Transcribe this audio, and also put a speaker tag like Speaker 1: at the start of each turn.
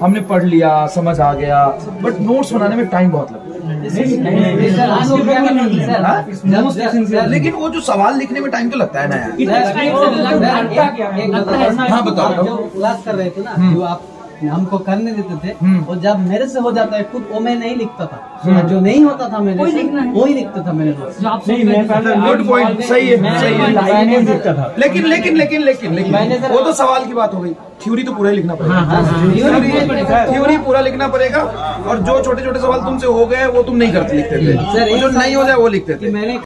Speaker 1: हमने पढ़ लिया समझ आ गया बट नोट्स बनाने में टाइम बहुत लगता है लेकिन वो जो सवाल लिखने में टाइम तो लगता है ना यार हाँ, बताओ।
Speaker 2: जो क्लास कर रहे थे ना जो आप हमको करने देते थे।
Speaker 1: हम्म।
Speaker 2: और जब मेरे से हो जाता है खुद वो मैं नहीं लिखता था। जो नहीं होता था मेरे वो ही लिखता था मेरे दोस्त।
Speaker 3: नहीं मैं पहले
Speaker 1: गुड पॉइंट सही है है। लेकिन लेकिन लेकिन लेकिन लेकिन वो तो सवाल की बात हो गई। थ्योरी तो पूरा लिखना पड़ेगा। थ्योरी पूरा लिखना पड़ेगा। और जो छोटे छोटे सवाल तुमसे हो गए वो तुम नहीं करते लिखते थे। जो नहीं हो जाए वो लिखते थे।
Speaker 2: मैंने